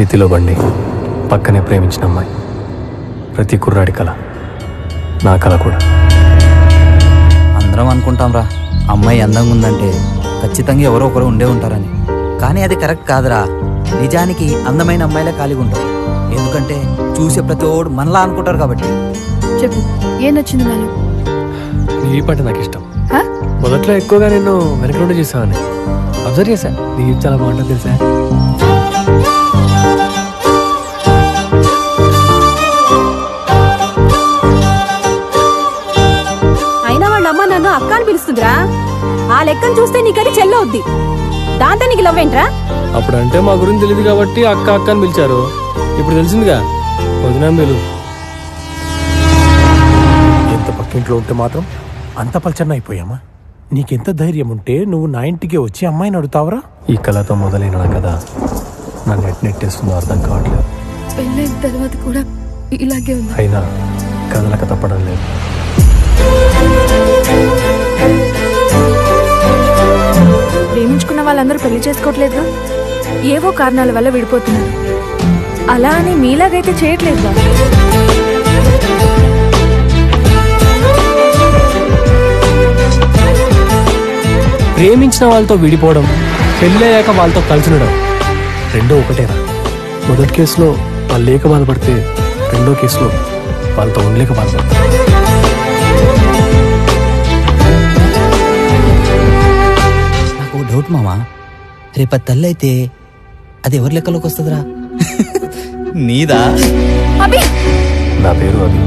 చేతిలో బండి పక్కనే ప్రేమించిన అమ్మాయి. ప్రతి కుర్రాడి కళ నా కళ కూడా. అందరం అనుకుంటాం రా అమ్మాయి అందంగా ఉందంటే ఖచ్చితంగా ఎవరో ఒకరు ఉండే ఉంటారని. కానీ అది కరెక్ట్ కాదురా. నిజానికి అందమైన అమ్మాయిలే ఖాళీగా ఉంటారు. ఎందుకంటే చూసే ప్రతి ఓడు మనలా అనుకుంటారు కాబట్టి. చెప్పు ఏం నచ్చింది నాలో? నీ ఈ పాట నాకు ఇష్టం. హ? మొదట్లో ఎక్కువగా నేను వెనక నుండి చూసావని అబ్జర్వ్ చేశా? నీ చాలా బాగుంటుంది తెలుసా? వాళ్ళ అమ్మ నన్ను అక్క అని పిలుస్తుందిరా. ఆ లెక్కను చూస్తే నీకది చెల్లవుద్ది దాంతో నీకు లవ్వేంట్రా అప్పుడు అంటే మా గురించి తెలియదు కాబట్టి అక్క అక్క అని పిలిచారు. ఇప్పుడు తెలిసిందిగా? వదినా పిలు. ఎంత పక్కింట్లో ఉంటే మాత్రం అంత పలచన అయిపోయామా? నీకెంత ధైర్యం ఉంటే నువ్వు నా ఇంటికి వచ్చి అమ్మాయిని అడుగుతావరా? ఈ కళతో మొదలైన నా కథ నన్ను ఎట్ నెట్టేస్తుందో అర్థం కావట్లేదు. పెళ్ళైన తర్వాత కూడా ఇలాగే ఉంది. అయినా కథలకు తప్పడం లేదు. ప్రేమించుకున్న వాళ్ళందరూ పెళ్ళి చేసుకోవట్లేదు ఏవో కారణాల వల్ల విడిపోతున్నారు. అలా అని మీలాగైతే చేయట్లేదు ప్రేమించిన వాళ్ళతో విడిపోవడం పెళ్ళయ్యాక వాళ్ళతో కలిసినడం రెండో ఒకటేనా? మొదటి కేసులో వాళ్ళు లేక బాధపడితే రెండో కేసులో వాళ్ళతో ఉండలేక బాధపడతారు. మామా రేపు అది తల్లి అయితే అది ఎవరి లెక్కలోకి వస్తుందిరా? నీదా? నా పేరు అభి.